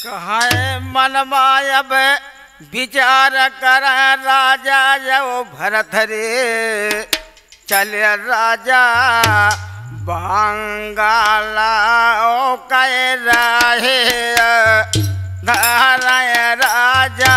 कहा मन मायब विचार कर, राजा यो भरत रे चल राजा, बंगाला ओ कह रहे राजा।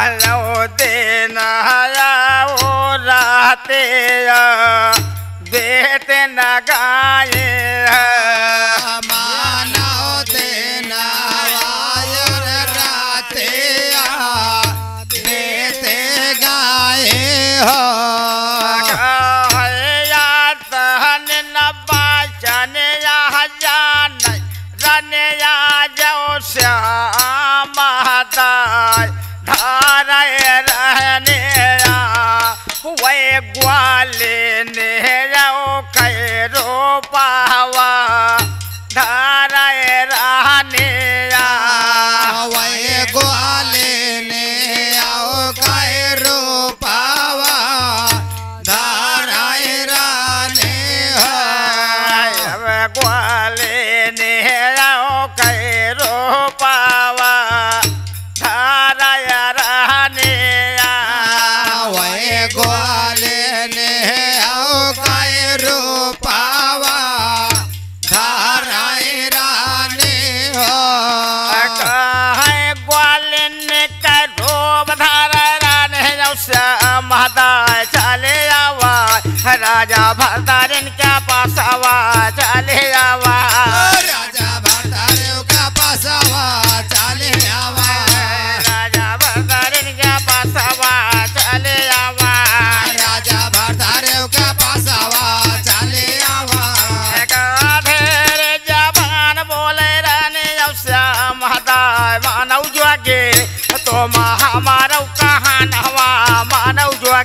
आयो दिन आओ रात बेट न गाए। धारा रहने वे ग्वाले नेहरा जाओ कैरो पावा धारा रहने वे ग्वाले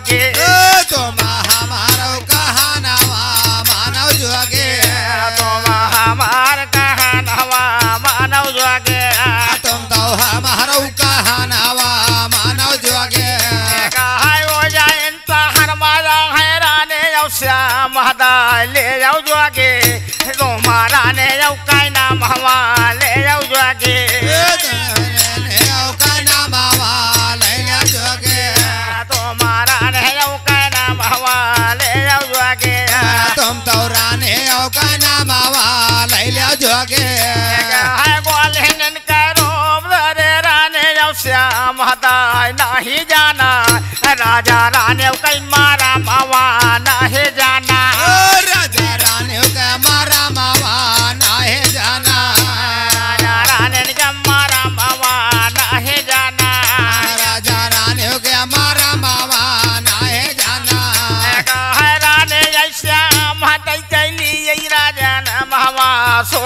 जुआगे तुम हमारो जो मानव जुआगे तुम हमार मानव तुम तो हमारो जाओ जुआगे तुम्हारा ने जाओ कायना महवा। लागे। करो राने श्याम हदाय नहीं जाना राजा रानी कई मार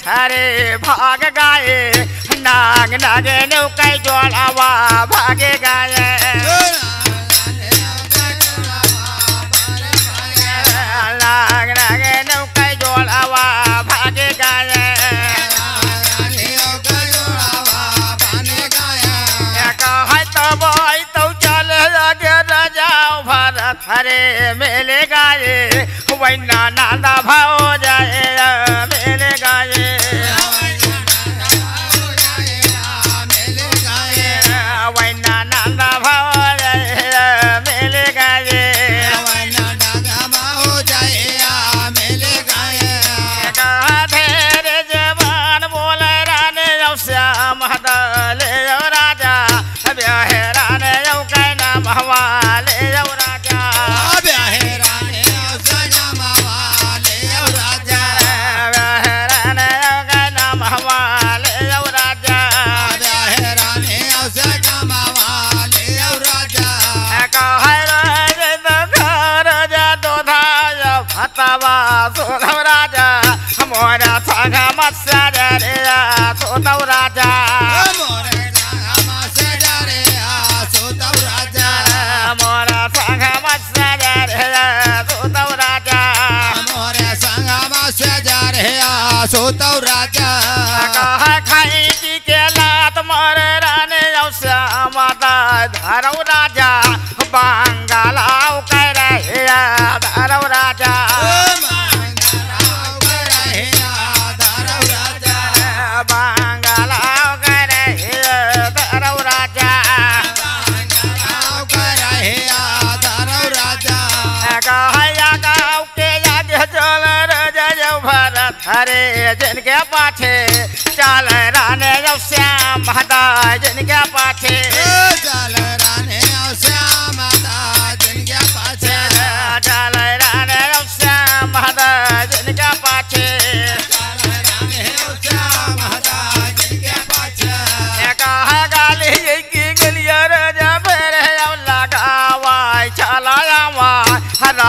थारे भाग गाए। नाग नागे नेवकाय जोळावा भागे गाए। नाग भागे गाए। कहै तो तो हरे मेले गाए। वैना नादा भाओ जाए Raja कहया के याद चल रजौ भरत हरे, जिनके पाछे चल राने श्याम हदा, जिनके पाछे चल राने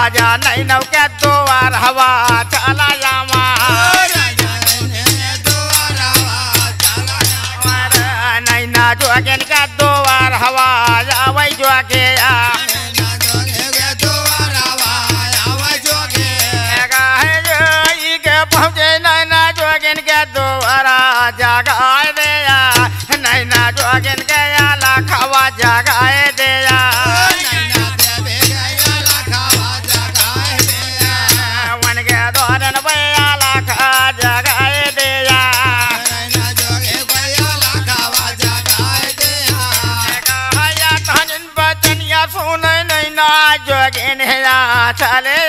राजा नहीं नौ के द्वार हवा चला जावा। नहीं ना जोगन का द्वार हवा जावै जोगे आ। कहे के नहीं ना जोगन के ना जोगिन या चले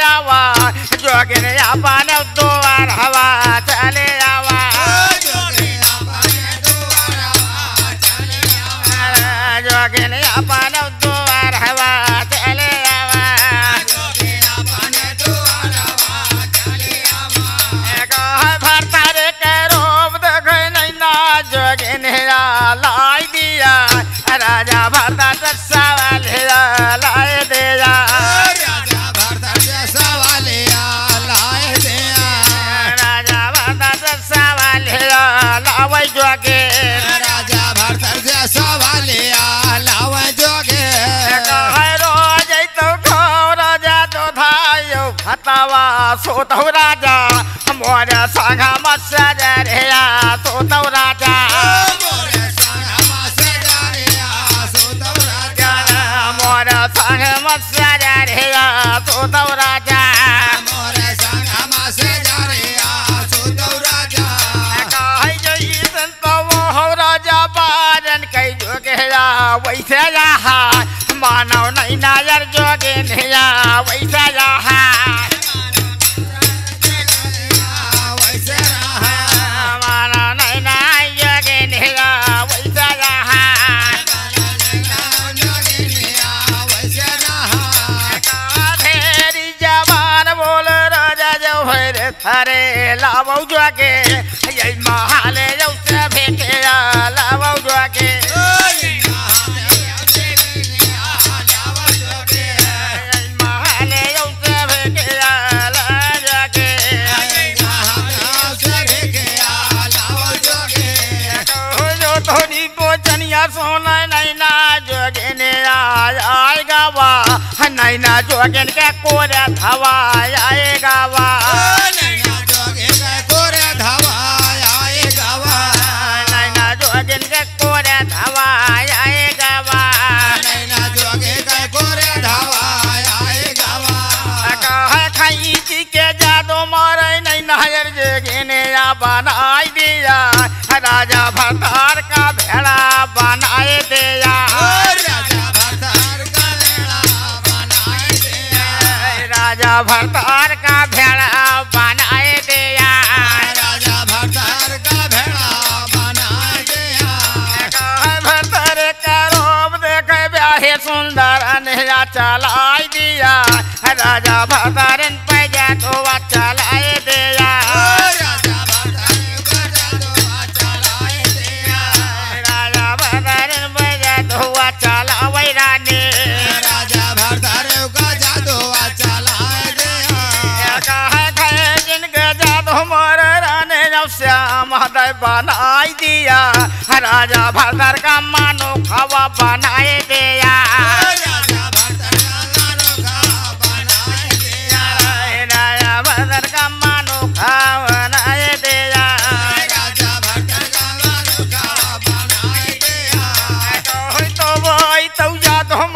जोगे। कह रोज तो घर राजा तो धायो भतवा। सोतौ राजा मोर संग रे सोतौ राजा। मोर संग रे सोतौ राजा। वैसे रहा मानव नहीं नायर जोगे नहीं वैसे थोड़ी पोचनिया सोना नैना नैना जोगन के कोरे धवा आए गावा। नैना जोगन के कोरे धवा आए गावा। कहे खाई जी के जादू मारे नैना बनाई दिया। राजा भरतार राजा भरतार का भेड़ा बनाए दिया राजा भरतार का भेड़ा बनाए भक्त का रूप देख ब्याहे सुंदर अनहरा चलाई दिया राजा भरतार पैजा तो हृदय बनाई दिया। राजा भतर का मानो खवा बनाए दिया। तो तो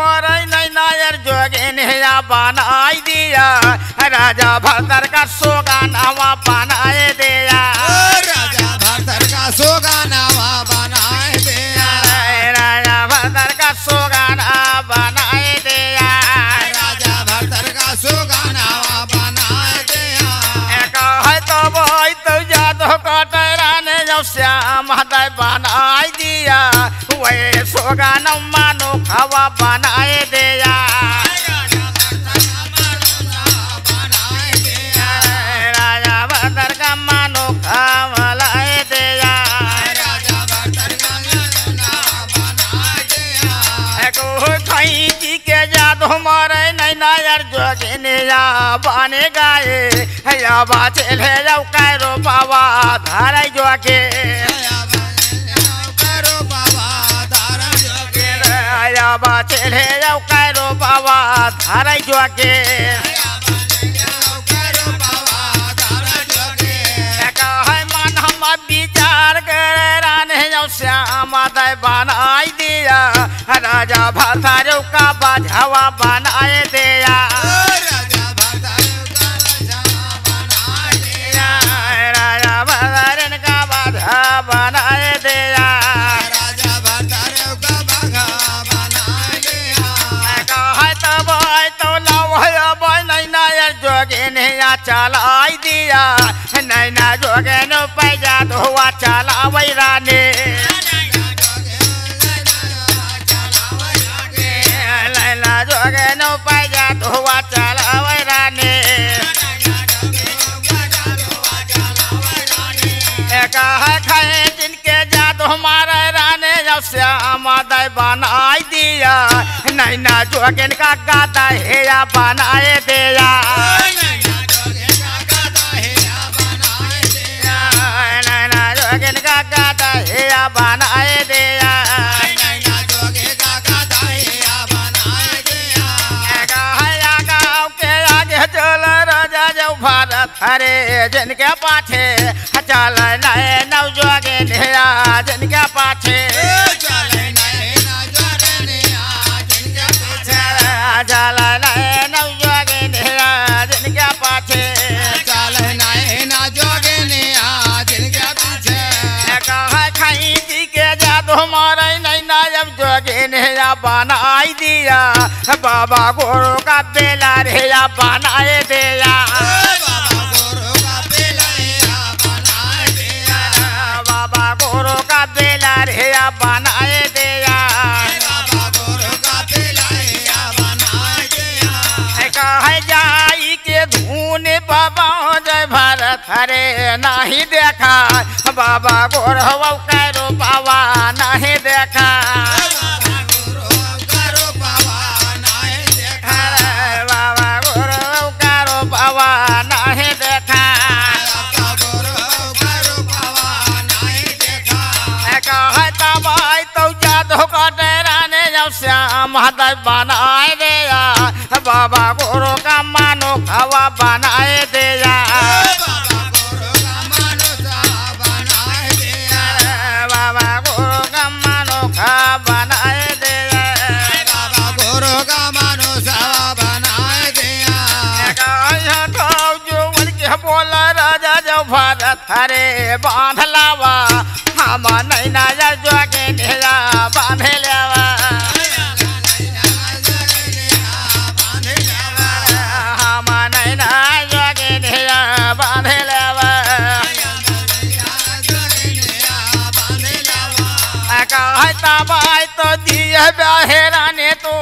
बनाई दिया। राजा भतर का सोगा नवा श्याम हृदय बनाई दिया। वे सोगा न मानो खवा बनाए दिया। राजा बाने गाए या बाचे ले जाओ कैरो बाबा, धाराई जोगे या बाचे ले जाओ कैरो बाबा मन हम विचार करे जाओ बनाई दिया, राजा भातारो का बाझावा बनाए दिया। बाधा बनाए दिया। कहे तब आय तो लव यार जोगे ने या चलाई दिया। नैना जोगे नो पैजा धोआ चलावै रानी। नैना जोगे नो पैजा श्याम दय बनाई दिया। नैना जोगन का गादा हेया बनाए दिया। नैना जोगन का गादा हेया बनाए दिया। भारत हरे जिनके पाछे चल नए नव जोगन हेया जिनके पाछे चल नए नव जोगन हेया जिनके पाछे। कहे, खाई जी के जादू मारे जब बनाई दिया, बाबा गोरो का बेला रे बनाए दिया। भरत हरे देखा बाबा नहीं देखा करो नाहे अरे बाबा नहीं देखा करो करो पावा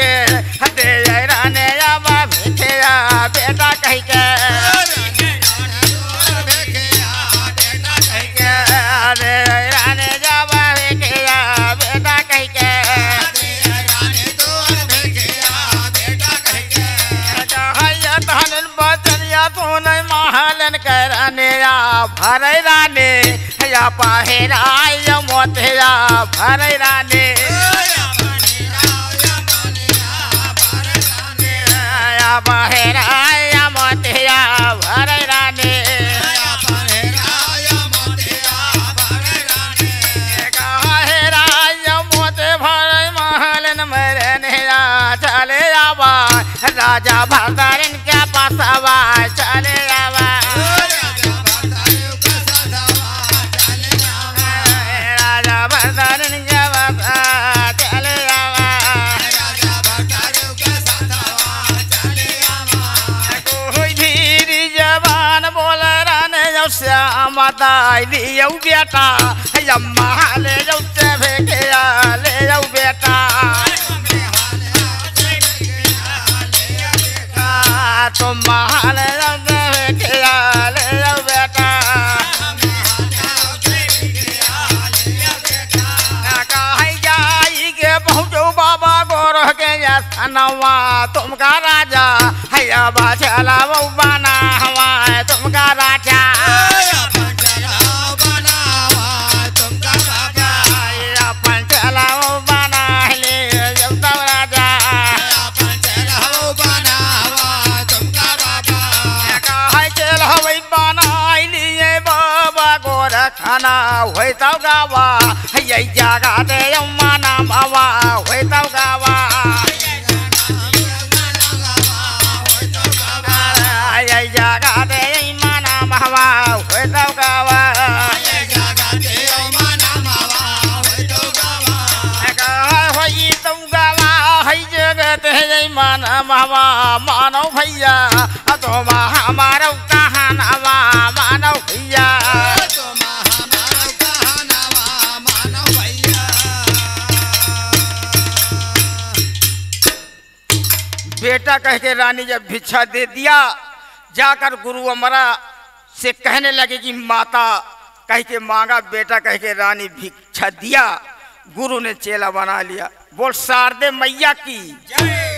के बेटा के। दे राने भिखिया बेटा कह के। या पहेरा या मोतिया भरे राने, या मोतिया भरे राने। राजा भरदारिन के पास लियो बेटा. यम्मा ले बेटा. तुम बाबा गोरह के सनवा तुमका राजा हैया बाचला वो गोरख खाना होई तब गावा हैया जागा दे माना बाबा होई तब गावा कह के रानी, जब भिक्षा दे दिया, जाकर गुरु अमरा से कहने लगे कि माता, कह के मांगा, बेटा, कह के रानी, भिक्षा दिया, गुरु ने चेला बना लिया। बोल शारदे मैया की। जय।